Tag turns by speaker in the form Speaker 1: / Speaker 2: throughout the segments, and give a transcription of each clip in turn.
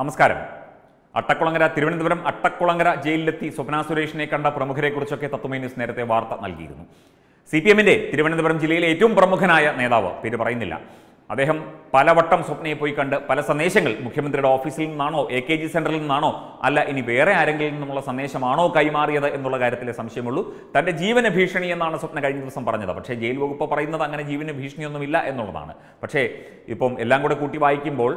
Speaker 1: നമസ്കാരം. അട്ടക്കുളങ്ങര തിരുവനന്തപുരം അട്ടക്കുളങ്ങര ജയിലിലെത്തി സ്വപ്ന സുരേഷിനെ കണ്ട പ്രമുഖരെക്കുറിച്ചൊക്കെ തത്വമേ നേരത്തെ വാർത്ത നൽകിയിരുന്നു. സി പി എമ്മിന്റെ തിരുവനന്തപുരം ജില്ലയിലെ ഏറ്റവും പ്രമുഖനായ നേതാവ് പേര് പറയുന്നില്ല. അദ്ദേഹം പലവട്ടം സ്വപ്നയെ പോയി കണ്ട് പല സന്ദേശങ്ങൾ മുഖ്യമന്ത്രിയുടെ ഓഫീസിൽ നിന്നാണോ എ കെ ജി സെന്ററിൽ നിന്നാണോ അല്ല ഇനി വേറെ ആരെങ്കിലും നിന്നുള്ള സന്ദേശമാണോ കൈമാറിയത് എന്നുള്ള കാര്യത്തിലെ സംശയമുള്ളൂ. തന്റെ ജീവന ഭീഷണി എന്നാണ് സ്വപ്ന കഴിഞ്ഞ ദിവസം പറഞ്ഞത്. പക്ഷേ ജയിൽ വകുപ്പ് പറയുന്നത് അങ്ങനെ ജീവന ഭീഷണിയൊന്നുമില്ല എന്നുള്ളതാണ്. പക്ഷേ ഇപ്പം എല്ലാം കൂടെ കൂട്ടി വായിക്കുമ്പോൾ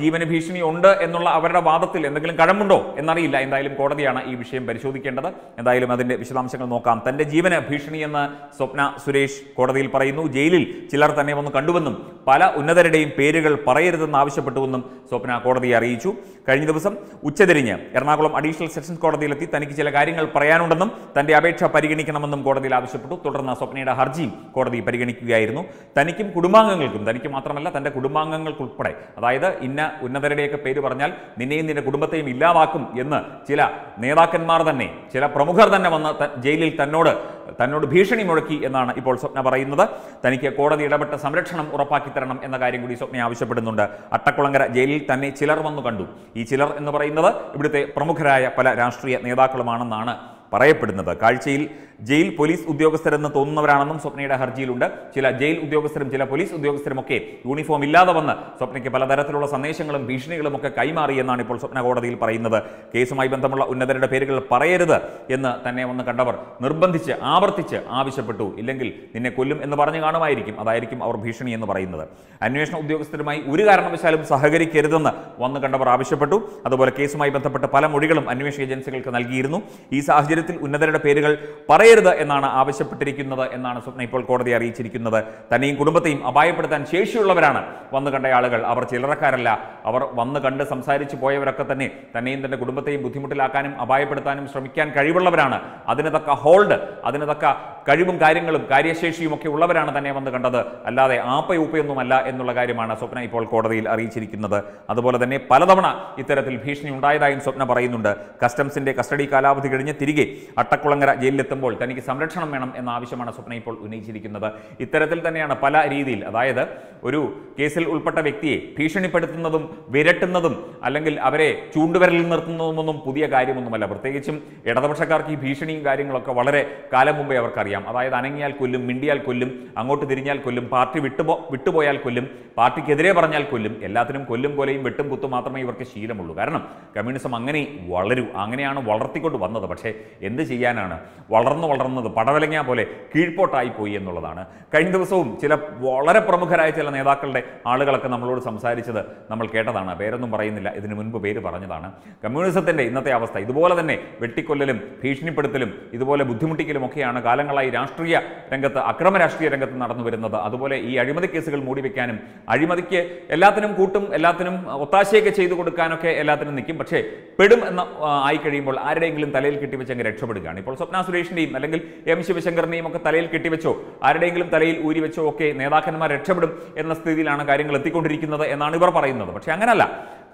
Speaker 1: ജീവന് ഭീഷണി ഉണ്ട് എന്നുള്ള അവരുടെ വാദത്തിൽ എന്തെങ്കിലും കഴമ്പുണ്ടോ എന്നറിയില്ല. എന്തായാലും കോടതിയാണ് ഈ വിഷയം പരിശോധിക്കേണ്ടത്. എന്തായാലും അതിന്റെ വിശദാംശങ്ങൾ നോക്കാം. തന്റെ ജീവന ഭീഷണിയെന്ന് സ്വപ്ന സുരേഷ് കോടതിയിൽ പറയുന്നു. ജയിലിൽ ചിലർ തന്നെ വന്ന് കണ്ടുവെന്നും പല ഉന്നതരുടെയും പേരുകൾ പറയരുതെന്ന് ആവശ്യപ്പെട്ടുവെന്നും സ്വപ്ന കോടതിയെ അറിയിച്ചു. കഴിഞ്ഞ ദിവസം ഉച്ചതിരിഞ്ഞ് എറണാകുളം അഡീഷണൽ സെഷൻസ് കോടതിയിലെത്തി തനിക്ക് ചില കാര്യങ്ങൾ പറയാനുണ്ടെന്നും തന്റെ അപേക്ഷ പരിഗണിക്കണമെന്നും കോടതിയിൽ ആവശ്യപ്പെട്ടു. തുടർന്ന് സ്വപ്നയുടെ ഹർജിയും കോടതി പരിഗണിക്കുകയായിരുന്നു. തനിക്കും കുടുംബാംഗങ്ങൾക്കും തനിക്ക് മാത്രമല്ല തന്റെ കുടുംബാംഗങ്ങൾക്കുൾപ്പെടെ അതായത് ഇന്ന ഉന്നതരുടെയൊക്കെ പേര് പറഞ്ഞാൽ നിന്നെയും നിന്റെ കുടുംബത്തെയും ഇല്ലാതാക്കും എന്ന് ചില നേതാക്കന്മാർ തന്നെ ചില പ്രമുഖർ തന്നെ വന്ന് ജയിലിൽ തന്നോട് തന്നോട് ഭീഷണി മുഴക്കി എന്നാണ് ഇപ്പോൾ സ്വപ്ന പറയുന്നത്. തനിക്ക് കോടതി ഇടപെട്ട സംരക്ഷണം ഉറപ്പാക്കി തരണം എന്ന കാര്യം കൂടി സ്വപ്ന ആവശ്യപ്പെടുന്നുണ്ട്. അട്ടക്കുളങ്ങര ജയിലിൽ തന്നെ ചിലർ വന്നു കണ്ടു. ഈ ചിലർ എന്ന് പറയുന്നത് ഇവിടുത്തെ പ്രമുഖരായ പല രാഷ്ട്രീയ നേതാക്കളുമാണെന്നാണ് പറയപ്പെടുന്നത്. കാഴ്ചയിൽ ജയിൽ പോലീസ് ഉദ്യോഗസ്ഥരെന്ന് തോന്നുന്നവരാണെന്നും സ്വപ്നയുടെ ഹർജിയിലുണ്ട്. ചില ജയിൽ ഉദ്യോഗസ്ഥരും ചില പോലീസ് ഉദ്യോഗസ്ഥരും ഒക്കെ യൂണിഫോം ഇല്ലാതെ വന്ന് സ്വപ്നയ്ക്ക് പലതരത്തിലുള്ള സന്ദേശങ്ങളും ഭീഷണികളും ഒക്കെ കൈമാറിയെന്നാണ് ഇപ്പോൾ സ്വപ്ന കോടതിയിൽ പറയുന്നത്. കേസുമായി ബന്ധമുള്ള ഉന്നതരുടെ പേരുകൾ പറയരുത് എന്ന് തന്നെ വന്ന് കണ്ടവർ നിർബന്ധിച്ച് ആവർത്തിച്ച് ആവശ്യപ്പെട്ടു. ഇല്ലെങ്കിൽ നിന്നെ കൊല്ലും എന്ന് പറഞ്ഞു കാണുമായിരിക്കും. അതായിരിക്കും അവർ ഭീഷണി എന്ന് പറയുന്നത്. അന്വേഷണ ഉദ്യോഗസ്ഥരുമായി ഒരു കാരണവശാലും സഹകരിക്കരുതെന്ന് വന്ന് കണ്ടവർ ആവശ്യപ്പെട്ടു. അതുപോലെ കേസുമായി ബന്ധപ്പെട്ട പല മൊഴികളും അന്വേഷണ ഏജൻസികൾക്ക് നൽകിയിരുന്നു. ഈ സാഹചര്യത്തിൽ ഉന്നതരുടെ പേരുകൾ പറയരുത് എന്നാണ് ആവശ്യപ്പെട്ടിരിക്കുന്നത് എന്നാണ് സ്വപ്ന ഇപ്പോൾ കോടതി അറിയിച്ചിരിക്കുന്നത്. തന്നെയും കുടുംബത്തെയും അപായപ്പെടുത്താൻ ശേഷിയുള്ളവരാണ് വന്നു കണ്ട ആളുകൾ. അവർ ചില്ലറക്കാരല്ല. അവർ വന്നു കണ്ട് സംസാരിച്ചു പോയവരൊക്കെ തന്നെ തന്നെയും തന്റെ കുടുംബത്തെയും ബുദ്ധിമുട്ടിലാക്കാനും അപായപ്പെടുത്താനും ശ്രമിക്കാൻ കഴിവുള്ളവരാണ്. അതിന് തക്ക ഹോൾഡ് അതിന് തക്ക കഴിവും കാര്യങ്ങളും കാര്യശേഷിയും ഒക്കെ ഉള്ളവരാണ് തന്നെ വന്ന് കണ്ടത്. അല്ലാതെ ആപ്പയൂപ്പയൊന്നുമല്ല എന്നുള്ള കാര്യമാണ് സ്വപ്ന ഇപ്പോൾ കോടതിയിൽ അറിയിച്ചിരിക്കുന്നത്. അതുപോലെ തന്നെ പലതവണ ഇത്തരത്തിൽ ഭീഷണി ഉണ്ടായതായും സ്വപ്ന പറയുന്നുണ്ട്. കസ്റ്റംസിന്റെ കസ്റ്റഡി കാലാവധി കഴിഞ്ഞ് തിരികെ അട്ടക്കുളങ്ങര ജയിലിലെത്തുമ്പോൾ തനിക്ക് സംരക്ഷണം വേണം എന്ന ആവശ്യമാണ് സ്വപ്ന ഇപ്പോൾ ഉന്നയിച്ചിരിക്കുന്നത്. ഇത്തരത്തിൽ തന്നെയാണ് പല രീതിയിൽ അതായത് ഒരു കേസിൽ ഉൾപ്പെട്ട വ്യക്തിയെ ഭീഷണിപ്പെടുത്തുന്നതും വിരട്ടുന്നതും അല്ലെങ്കിൽ അവരെ ചൂണ്ടുവിരലിൽ നിർത്തുന്നതുമൊന്നും പുതിയ കാര്യമൊന്നുമല്ല. പ്രത്യേകിച്ചും ഇടതുപക്ഷക്കാർക്ക് ഈ ഭീഷണിയും കാര്യങ്ങളൊക്കെ വളരെ കാലം മുമ്പേ അവർക്കറിയാം. അതായത് അനങ്ങിയാൽ കൊല്ലും മിണ്ടിയാൽ കൊല്ലും അങ്ങോട്ട് തിരിഞ്ഞാൽ കൊല്ലും പാർട്ടി വിട്ടുപോ വിട്ടുപോയാൽ കൊല്ലും പാർട്ടിക്കെതിരെ പറഞ്ഞാൽ കൊല്ലും എല്ലാത്തിനും കൊല്ലും കൊലയും വെട്ടും കുത്തും മാത്രമേ ഇവർക്ക് ശീലമുള്ളൂ. കാരണം കമ്മ്യൂണിസം അങ്ങനെ വളരൂ അങ്ങനെയാണ് വളർത്തിക്കൊണ്ട് വന്നത്. പക്ഷേ എന്ത് ചെയ്യാനാണ്? വളർന്നു വളർന്നത് പടവലങ്ങ പോലെ കീഴ്പോട്ടായി പോയി എന്നുള്ളതാണ്. കഴിഞ്ഞ ദിവസവും ചില വളരെ പ്രമുഖരായ ചില നേതാക്കളുടെ ആളുകളൊക്കെ നമ്മളോട് സംസാരിച്ചത് നമ്മൾ കേട്ടതാണ്. പേരൊന്നും പറയുന്നില്ല. ഇതിനു മുൻപ് പേര് പറഞ്ഞതാണ്. കമ്മ്യൂണിസത്തിന്റെ ഇന്നത്തെ അവസ്ഥ ഇതുപോലെ തന്നെ വെട്ടിക്കൊല്ലലും ഭീഷണിപ്പെടുത്തലും ഇതുപോലെ ബുദ്ധിമുട്ടിക്കലും ഒക്കെയാണ് കാലങ്ങളായി രാഷ്ട്രീയ രംഗത്ത് അക്രമ രാഷ്ട്രീയ രംഗത്ത് നടന്നു വരുന്നത്. അതുപോലെ ഈ അഴിമതി കേസുകൾ മൂടിവെക്കാനും അഴിമതിക്ക് എല്ലാത്തിനും കൂട്ടും എല്ലാത്തിനും ഒത്താശയൊക്കെ ചെയ്തു കൊടുക്കാനൊക്കെ എല്ലാത്തിനും നിൽക്കും. പക്ഷേ പെടും എന്ന ആയി കഴിയുമ്പോൾ ആരുടെയെങ്കിലും തലയിൽ കെട്ടിവെച്ച് അങ്ങ് രക്ഷപ്പെടുകയാണ്. ഇപ്പോൾ സ്വപ്ന സുരേഷിന്റെയും അല്ലെങ്കിൽ എം ശിവശങ്കറിനെയും ഒക്കെ തലയിൽ കെട്ടിവെച്ചോ ആരുടെയെങ്കിലും തലയിൽ ഊരി വെച്ചോ ഒക്കെ നേതാക്കന്മാർ രക്ഷപ്പെടും എന്ന സ്ഥിതിയിലാണ് കാര്യങ്ങൾ എത്തിക്കൊണ്ടിരിക്കുന്നത് എന്നാണ് ഇവർ പറയുന്നത്. പക്ഷേ അങ്ങനല്ല.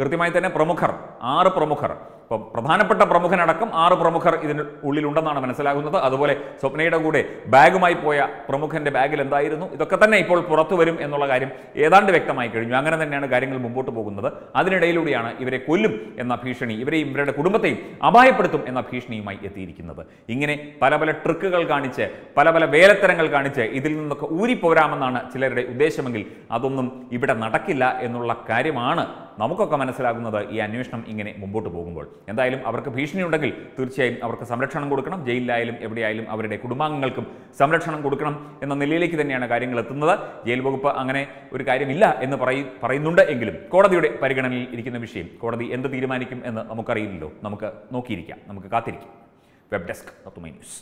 Speaker 1: കൃത്യമായി തന്നെ പ്രമുഖർ ആറ് പ്രമുഖർ ഇപ്പം പ്രധാനപ്പെട്ട പ്രമുഖനടക്കം ആറ് പ്രമുഖർ ഇതിന് ഉള്ളിലുണ്ടെന്നാണ് മനസ്സിലാകുന്നത്. അതുപോലെ സ്വപ്നയുടെ കൂടെ ബാഗുമായി പോയ പ്രമുഖന്റെ ബാഗിൽ എന്തായിരുന്നു? ഇതൊക്കെ തന്നെ ഇപ്പോൾ പുറത്തു വരും എന്നുള്ള കാര്യം ഏതാണ്ട് വ്യക്തമായി കഴിഞ്ഞു. അങ്ങനെ തന്നെയാണ് കാര്യങ്ങൾ മുമ്പോട്ട് പോകുന്നത്. അതിനിടയിലൂടെയാണ് ഇവരെ കൊല്ലും എന്ന ഭീഷണി ഇവരെയും ഇവരുടെ കുടുംബത്തെയും അപായപ്പെടുത്തും എന്ന ഭീഷണിയുമായി എത്തിയിരിക്കുന്നത്. ഇങ്ങനെ പല പല ട്രിക്കുകൾ കാണിച്ച് പല പല വേലത്തരങ്ങൾ കാണിച്ച് ഇതിൽ നിന്നൊക്കെ ഊരിപ്പോരാമെന്നാണ് ചിലരുടെ ഉദ്ദേശമെങ്കിൽ അതൊന്നും ഇവിടെ നടക്കില്ല എന്നുള്ള കാര്യമാണ് നമുക്കൊക്കെ മനസ്സിലാകുന്നത് ഈ അന്വേഷണം ഇങ്ങനെ മുമ്പോട്ട് പോകുമ്പോൾ. എന്തായാലും അവർക്ക് ഭീഷണിയുണ്ടെങ്കിൽ തീർച്ചയായും അവർക്ക് സംരക്ഷണം കൊടുക്കണം. ജയിലിലായാലും എവിടെയായാലും അവരുടെ കുടുംബാംഗങ്ങൾക്കും സംരക്ഷണം കൊടുക്കണം എന്ന നിലയിലേക്ക് തന്നെയാണ് കാര്യങ്ങൾ എത്തുന്നത്. ജയിൽ വകുപ്പ് അങ്ങനെ ഒരു കാര്യമില്ല എന്ന് പറയും പറയുന്നുണ്ട് എങ്കിലും കോടതിയുടെ പരിഗണനയിൽ ഇരിക്കുന്ന വിഷയം കോടതി എന്ത് തീരുമാനിക്കും എന്ന് നമുക്കറിയില്ലല്ലോ. നമുക്ക് നോക്കിയിരിക്കാം. നമുക്ക് കാത്തിരിക്കാം. വെബ് ഡെസ്ക് തത്തുമൈ ന്യൂസ്.